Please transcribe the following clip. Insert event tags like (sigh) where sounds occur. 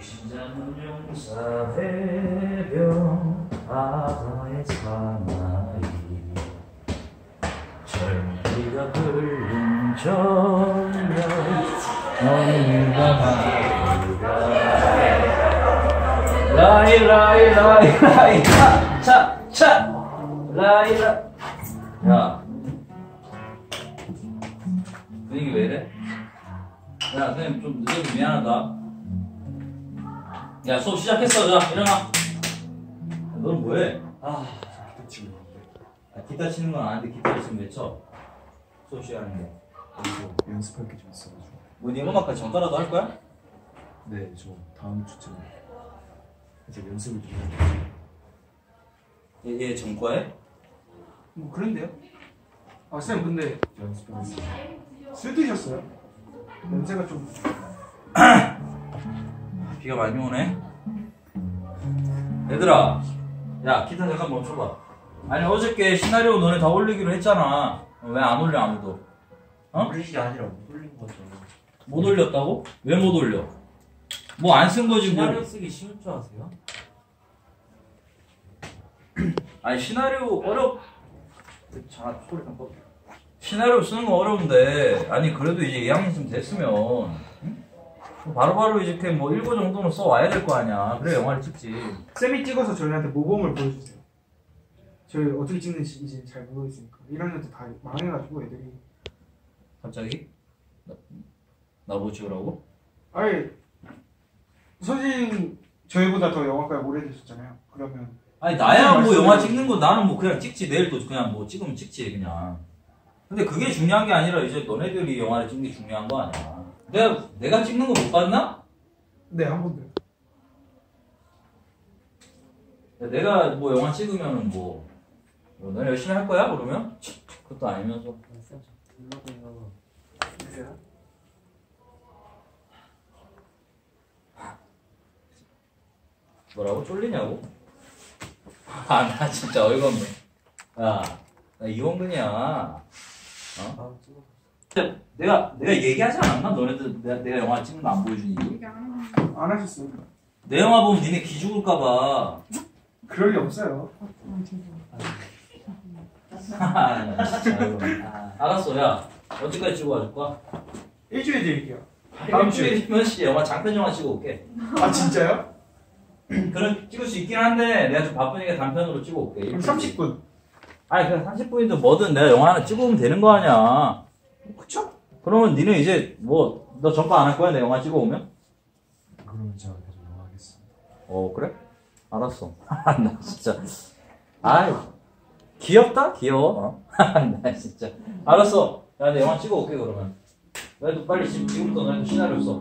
신자는 용사해변 바다의 사나이. 절기가 흘린 저녁 너희가 말이라 라이 라이 라이. 라이 차차. 라이 라. 야. 분위기 왜 이래? 야 선생님 좀 늦어서 미안하다 야 수업 시작했어 자 일어나 야, 넌 뭐해? 아 기타 치고 야, 기타 치는 건 아는데 기타를 지금 왜 쳐? 수업 시간인데 그래서 연습할 게 좀 있어가지고 뭐네 음악까지 전가라도 할 거야? 네 저 다음 주쯤에 이제 연습을 좀 해요 얘, 얘 전과해? 뭐 그런데요? 아 쌤 근데 연습하겠습니다 술 드셨어요? 냄새가 좀 (clears throat) 비가 많이 오네 얘들아 야 기타 잠깐 멈춰봐 아니 어저께 시나리오 너네 다 올리기로 했잖아 왜 안 올려 아무도 어? 올리기 아니라 못 올린 거죠. 못 올렸다고? 왜 못 올려? 뭐 안 쓴 거지 뭐 시나리오 쓰기 쉬울 줄 아세요? (clears throat) 아니 시나리오 어렵 자 소리 좀 꺼. 시나리오 쓰는 거 어려운데 아니 그래도 이제 2학년쯤 됐으면 응? 바로바로 그냥 뭐 1고 정도는 써 와야 될 거 아니야. 그래 영화를 찍지. 쌤이 찍어서 저희한테 모범을 보여주세요. 저희 어떻게 찍는지 이제 잘 모르겠으니까. 1학년 때 다 망해가지고 애들이. 갑자기? 나, 나보고 찍으라고? 아예 선생님 저희보다 더 영화과에 오래 되셨잖아요. 그러면 아니 나야 뭐 영화. 찍는 거 나는 뭐 그냥 찍지. 내일도 그냥 뭐 찍으면 찍지 그냥. 근데 그게 중요한 게 아니라 이제 너네들이 영화를 찍는 게 중요한 거 아니야 내가 내가 찍는 거 못 봤나? 네 한 번도 내가 뭐 영화 찍으면은 뭐, 뭐 너네 열심히 할 거야 그러면? 그것도 아니면서. 뭐라고 쫄리냐고? 아 나 진짜 어이가 없네 야 나 이원근이야 어? 아, 찍어. 내가 내가 얘기하지 않았나? 너네들 내가, 내가 영화 찍는 거 안 보여주니 안 하셨어요 내 영화 보면 니네 기 죽을까봐 그럴 리 없어요 아, 진짜. 아, 알았어 야 언제까지 찍고 와줄 거야? 일주일 드릴게요 다음 일주일이면 씨 영화 장편 영화 찍어 올게 아 진짜요? (clears throat) 그럼 찍을 수 있긴 한데 내가 좀 바쁘니까 단편으로 찍어 올게 그럼 30분 아니 그냥 30분이든 뭐든 내가 영화 하나 찍어오면 되는 거 아니야 그쵸? 그러면 니네 이제 뭐 너 전파 안 할 거야? 내 영화 찍어 오면? 그러면 제가 계속 영화 하겠습니다. 어 그래? 알았어. (laughs) 나 진짜. 아이 귀엽다? 귀여워? 어? (laughs) 나 진짜. 알았어. 야 내 영화 찍어 올게 그러면. 너희도 빨리 지금 지금부터 너희도 시나리오 써